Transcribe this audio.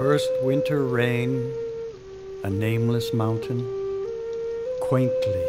first winter rain, a nameless mountain, quaintly